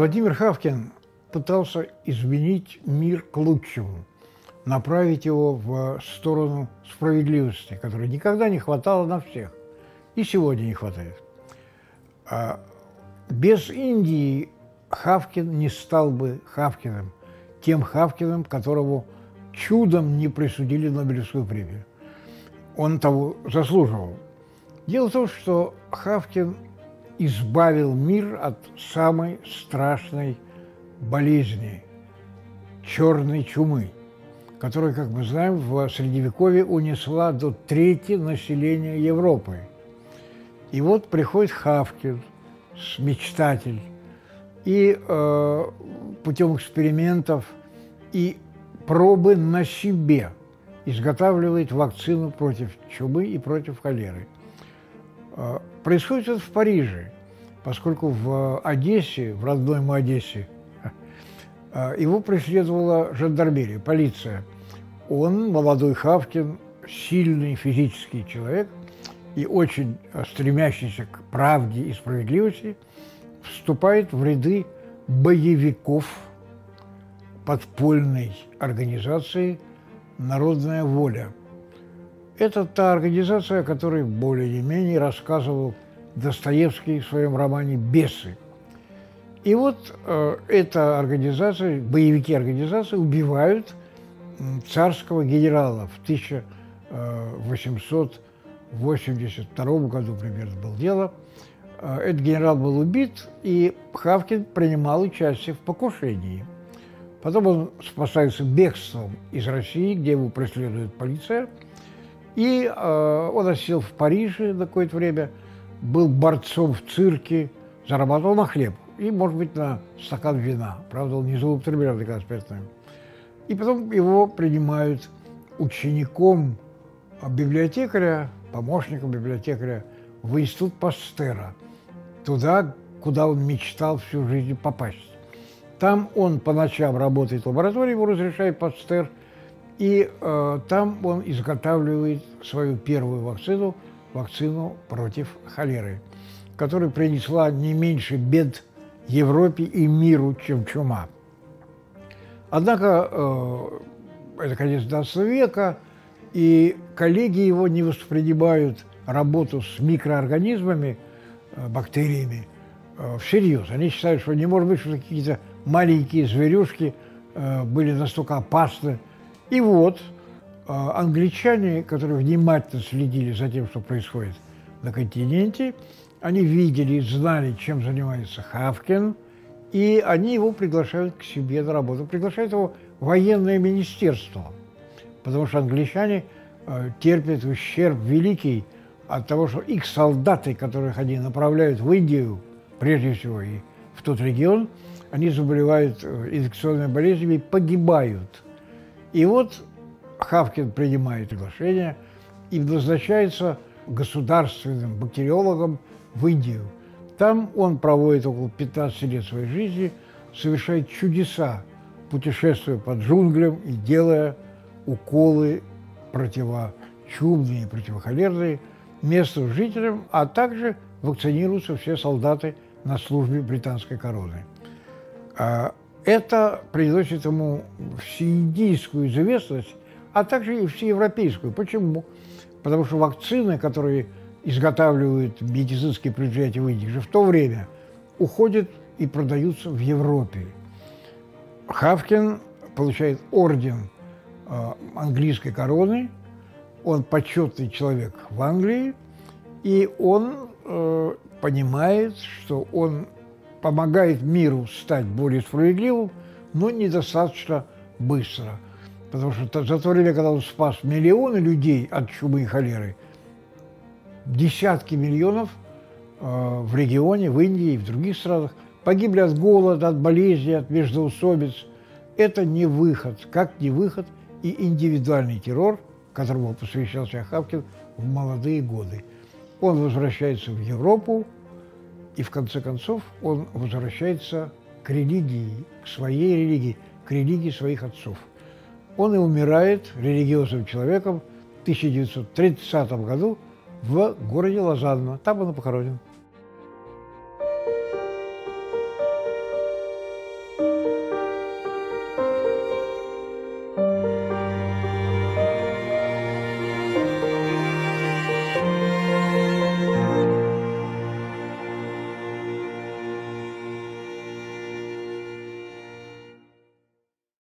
Владимир Хавкин пытался изменить мир к лучшему, направить его в сторону справедливости, которой никогда не хватало на всех. И сегодня не хватает. А без Индии Хавкин не стал бы Хавкиным, тем Хавкиным, которому чудом не присудили Нобелевскую премию. Он того заслуживал. Дело в том, что Хавкин избавил мир от самой страшной болезни – черной чумы, которая, как мы знаем, в Средневековье унесла до трети населения Европы. И вот приходит Хавкин, мечтатель, и э, путем экспериментов и пробы на себе изготавливает вакцину против чумы и против холеры. Э, происходит это в Париже, поскольку в Одессе, в родной ему Одессе, э, его преследовала жандармерия, полиция. Он, молодой Хавкин, сильный физический человек и очень стремящийся к правде и справедливости – вступает в ряды боевиков подпольной организации «Народная воля». Это та организация, о которой более или менее рассказывал Достоевский в своем романе «Бесы». И вот э, эта организация, боевики организации убивают царского генерала в 1882 году примерно было дело – Э, этот генерал был убит, и Хавкин принимал участие в покушении. Потом он спасается бегством из России, где его преследует полиция. И э, он осел в Париже на какое-то время, был борцом в цирке, зарабатывал на хлеб и, может быть, на стакан вина. Правда, он не злоупотреблял никогда спиртным. И потом его принимают учеником библиотекаря, помощником библиотекаря в институт Пастера – туда, куда он мечтал всю жизнь попасть. Там он по ночам работает в лаборатории, ему разрешает Пастер, и э, там он изготавливает свою первую вакцину, вакцину против холеры, которая принесла не меньше бед Европе и миру, чем чума. Однако э, это конец 19 века, и коллеги его не воспринимают работу с микроорганизмами – Э, бактериями э, всерьез. Они считают, что не может быть, что какие-то маленькие зверюшки э, были настолько опасны. И вот англичане, которые внимательно следили за тем, что происходит на континенте, они видели и знали, чем занимается Хавкин, и они его приглашают к себе на работу. Приглашают его военное министерство, потому что англичане терпят ущерб великий – от того, что их солдаты, которых они направляют в Индию, прежде всего, и в тот регион, они заболевают э, инфекционными болезнями и погибают. И вот Хавкин принимает приглашение и назначается государственным бактериологом в Индию. Там он проводит около 15 лет своей жизни, совершает чудеса, путешествуя по джунглям и делая уколы противочумные, противохолерные – местным жителям, а также вакцинируются все солдаты на службе британской короны. А, это приносит ему всеиндийскую известность, а также и всеевропейскую. Почему? Потому что вакцины, которые изготавливают медицинские предприятия в Индии, же в то время уходят и продаются в Европе. Хавкин получает орден а, английской короны – он почетный человек в Англии, и он э, понимает, что он помогает миру стать более справедливым, но недостаточно быстро. Потому что за то время, когда он спас миллионы людей от чумы и холеры, десятки миллионов э, в регионе, в Индии и в других странах погибли от голода, от болезни, от междоусобиц. Это не выход, как не выход и индивидуальный террор – которому посвящался Хавкин в молодые годы. Он возвращается в Европу, и в конце концов он возвращается к религии, к своей религии, к религии своих отцов. Он и умирает религиозным человеком в 1930 году в городе Лозанна. Там он и похоронен.